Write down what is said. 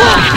Ah!